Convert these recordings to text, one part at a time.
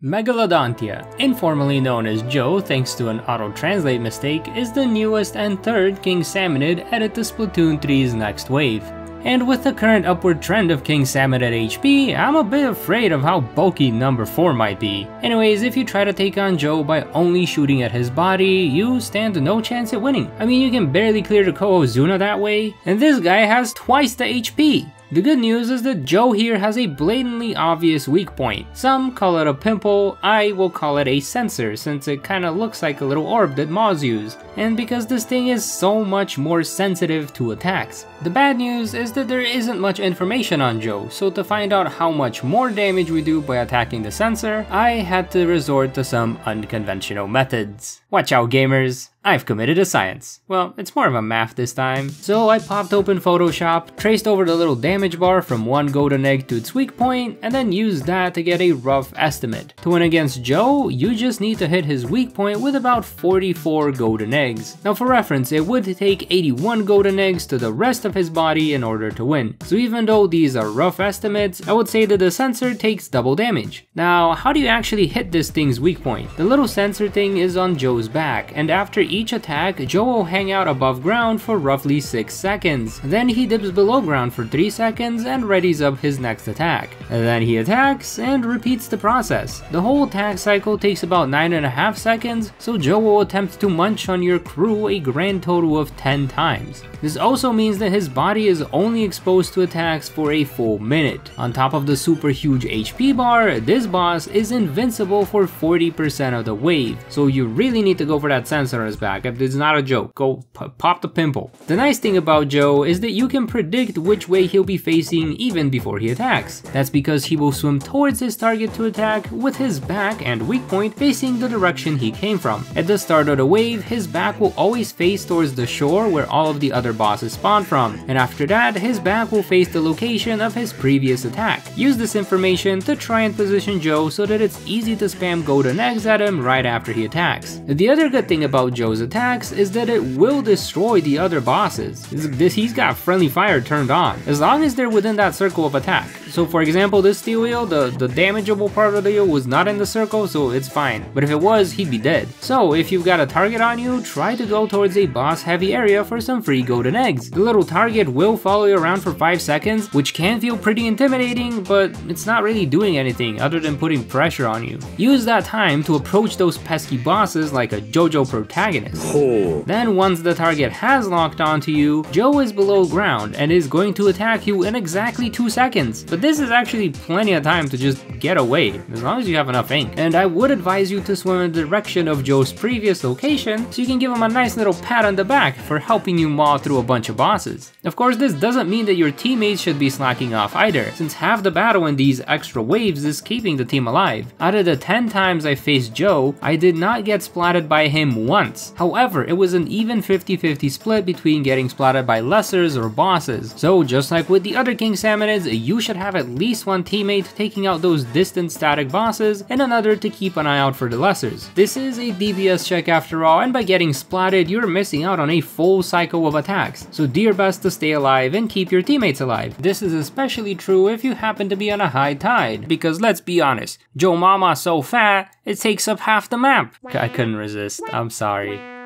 Megalodontia, informally known as Joe thanks to an auto-translate mistake, is the newest and third King Salmonid added to Splatoon 3's next wave. And with the current upward trend of King Salmonid HP, I'm a bit afraid of how bulky number 4 might be. Anyways, if you try to take on Joe by only shooting at his body, you stand no chance at winning. I mean, you can barely clear the Cohozuna that way, and this guy has twice the HP. The good news is that Joe here has a blatantly obvious weak point. Some call it a pimple, I will call it a sensor since it kinda looks like a little orb that Moths use, and because this thing is so much more sensitive to attacks. The bad news is that there isn't much information on Joe, so to find out how much more damage we do by attacking the sensor, I had to resort to some unconventional methods. Watch out gamers, I've committed a science. Well, it's more of a math this time. So I popped open Photoshop, traced over the little damage bar from one golden egg to its weak point, and then used that to get a rough estimate. To win against Joe, you just need to hit his weak point with about 44 golden eggs. Now for reference, it would take 81 golden eggs to the rest of his body in order to win. So even though these are rough estimates, I would say that the sensor takes double damage. Now, how do you actually hit this thing's weak point? The little sensor thing is on Joe's back, and after each attack, Joe will hang out above ground for roughly 6 seconds. Then he dips below ground for 3 seconds and readies up his next attack. Then he attacks and repeats the process. The whole attack cycle takes about 9.5 seconds, so Joe will attempt to munch on your crew a grand total of 10 times. This also means that his body is only exposed to attacks for a full minute. On top of the super huge HP bar, this boss is invincible for 40% of the wave, so you really need to go for that sensor his back. It's not a joke. Go pop the pimple. The nice thing about Joe is that you can predict which way he'll be facing even before he attacks. That's because he will swim towards his target to attack with his back and weak point facing the direction he came from. At the start of the wave, his back will always face towards the shore where all of the other bosses spawn from, and after that, his back will face the location of his previous attack. Use this information to try and position Joe so that it's easy to spam golden eggs at him right after he attacks. The other good thing about Joe's attacks is that it will destroy the other bosses. He's got friendly fire turned on, as long as they're within that circle of attack. So for example, this steel wheel, the, the damageable part of the wheel was not in the circle, so it's fine. But if it was, he'd be dead. So if you've got a target on you, try to go towards a boss heavy area for some free golden eggs. The little target will follow you around for 5 seconds, which can feel pretty intimidating, but it's not really doing anything other than putting pressure on you. Use that time to approach those pesky bosses like a JoJo protagonist. Oh. Then once the target has locked onto you, Joe is below ground and is going to attack you in exactly 2 seconds. But this is actually plenty of time to just get away, as long as you have enough ink. And I would advise you to swim in the direction of Joe's previous location, so you can give him a nice little pat on the back for helping you maul through a bunch of bosses. Of course, this doesn't mean that your teammates should be slacking off either, since half the battle in these extra waves is keeping the team alive. Out of the 10 times I faced Joe, I did not get splatted by him once. However, it was an even 50-50 split between getting splatted by lessers or bosses. So just like with the other King Salmonids, you should have at least one teammate taking out those distant static bosses and another to keep an eye out for the lessers. This is a DPS check after all, and by getting splatted, you're missing out on a full cycle of attacks. So do your best to stay alive and keep your teammates alive. This is especially true if you happen to be on a high tide, because let's be honest, Joe Mama's so fat, it takes up half the map. I couldn't resist, I'm sorry.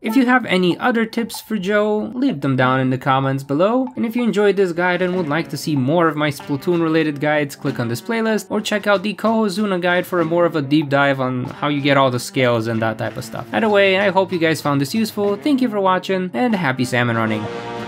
If you have any other tips for Joe, leave them down in the comments below. And if you enjoyed this guide and would like to see more of my Splatoon related guides, click on this playlist or check out the Cohozuna guide for a more of a deep dive on how you get all the scales and that type of stuff. Either way, I hope you guys found this useful, thank you for watching, and happy salmon running.